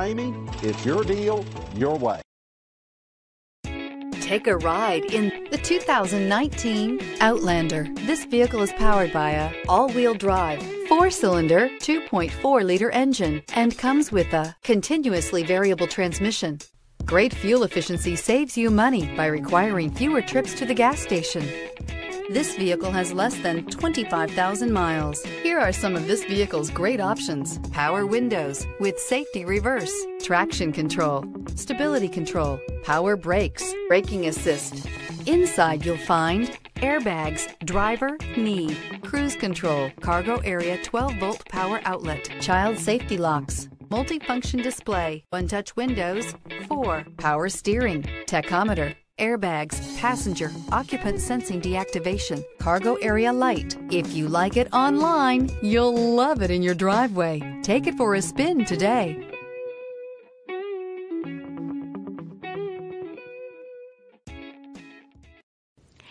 Amy, it's your deal, your way. Take a ride in the 2019 Outlander. This vehicle is powered by a all-wheel drive, four-cylinder, 2.4-liter engine and comes with a continuously variable transmission. Great fuel efficiency saves you money by requiring fewer trips to the gas station. This vehicle has less than 25,000 miles. Here are some of this vehicle's great options. Power windows with safety reverse, traction control, stability control, power brakes, braking assist. Inside you'll find airbags, driver, knee, cruise control, cargo area 12 volt power outlet, child safety locks, multifunction display, one touch windows, 4, power steering, tachometer, airbags, passenger, occupant sensing deactivation, cargo area light. If you like it online, you'll love it in your driveway. Take it for a spin today.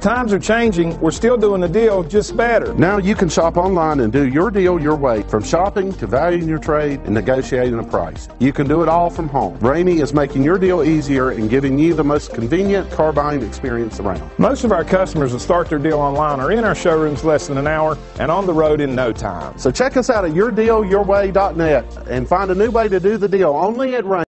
Times are changing. We're still doing the deal, just better. Now you can shop online and do your deal your way, from shopping to valuing your trade and negotiating a price. You can do it all from home. Ramey is making your deal easier and giving you the most convenient car buying experience around. Most of our customers that start their deal online are in our showrooms less than an hour and on the road in no time. So check us out at yourdealyourway.net and find a new way to do the deal only at Ramey.